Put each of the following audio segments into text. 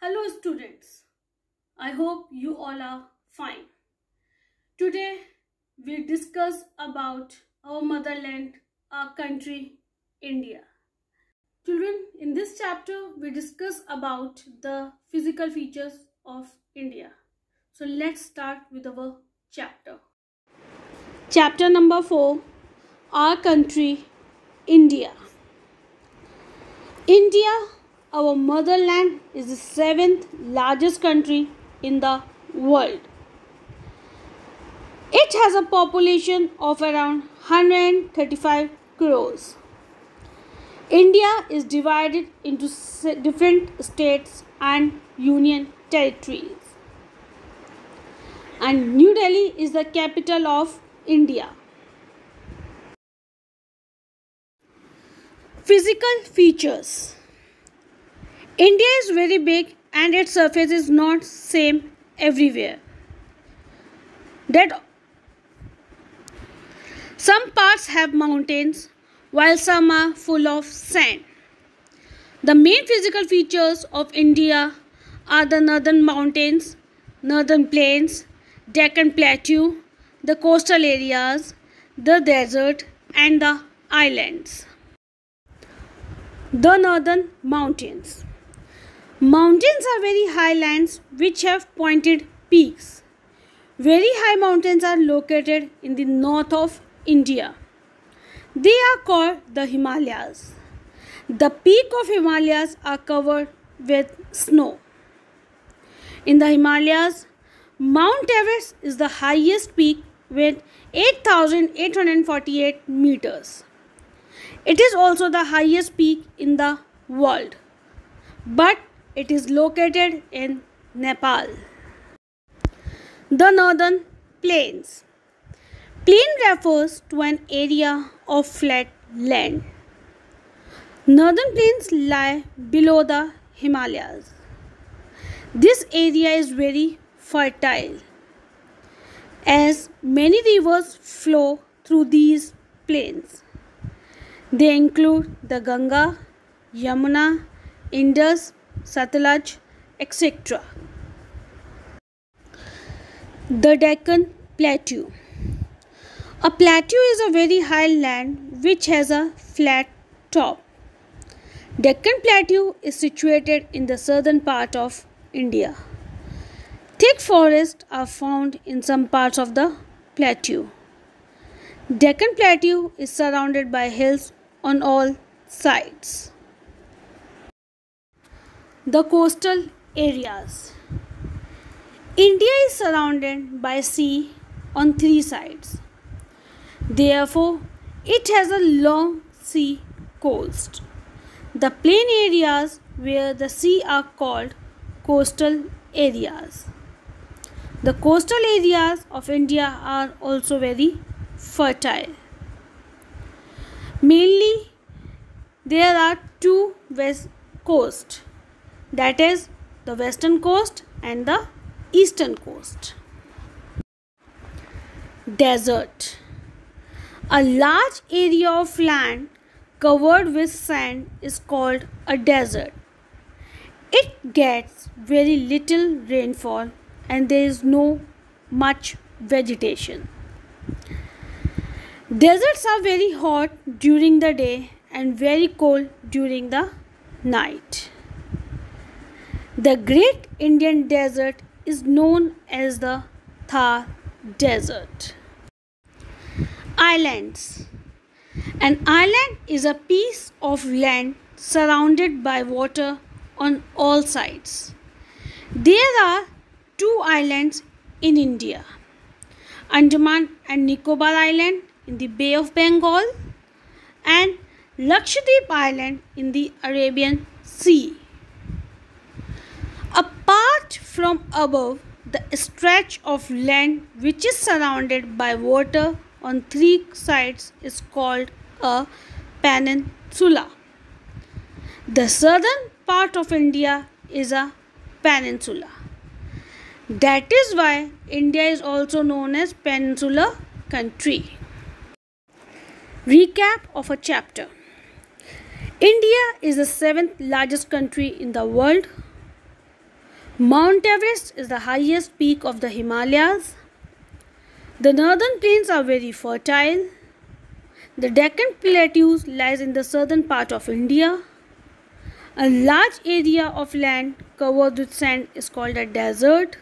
Hello students. I hope you all are fine. Today we discuss about our motherland, our country, India. Children, in this chapter we discuss about the physical features of India. So let's start with our chapter. Chapter number 4 Our country, India. India our motherland is the seventh largest country in the world. It has a population of around 135 crores. India is divided into different states and union territories. And New Delhi is the capital of India. Physical features India is very big and its surface is not same everywhere. That some parts have mountains while some are full of sand. The main physical features of India are the northern mountains, northern plains, Deccan Plateau, the coastal areas, the desert and the islands. The northern mountains. Mountains are very high lands which have pointed peaks. Very high mountains are located in the north of India. They are called the Himalayas. The peak of Himalayas are covered with snow. In the Himalayas, Mount Everest is the highest peak with 8848 meters. It is also the highest peak in the world. But it is located in Nepal. The Northern Plains. Plain refers to an area of flat land. Northern plains lie below the Himalayas. This area is very fertile as many rivers flow through these plains. They include the Ganga, Yamuna, Indus, Satluj, etc. The Deccan Plateau. A plateau is a very high land which has a flat top. Deccan Plateau is situated in the southern part of India. Thick forests are found in some parts of the plateau. Deccan Plateau is surrounded by hills on all sides. The coastal areas. India is surrounded by sea on three sides. Therefore, it has a long sea coast. The plain areas where the sea are called coastal areas. The coastal areas of India are also very fertile. Mainly, there are two west coasts that is the western coast and the eastern coast. Desert A large area of land covered with sand is called a desert. It gets very little rainfall and there is no much vegetation. Deserts are very hot during the day and very cold during the night. The Great Indian Desert is known as the Thar Desert. Islands An island is a piece of land surrounded by water on all sides. There are two islands in India Andaman and Nicobar Island in the Bay of Bengal and Lakshadweep Island in the Arabian Sea. Apart from above, the stretch of land which is surrounded by water on three sides is called a peninsula. The southern part of India is a peninsula. That is why India is also known as peninsular country. Recap of a chapter. India is the seventh largest country in the world Mount Everest is the highest peak of the Himalayas. The northern plains are very fertile. The Deccan Plateau lies in the southern part of India. A large area of land covered with sand is called a desert.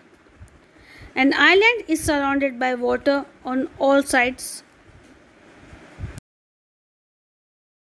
An island is surrounded by water on all sides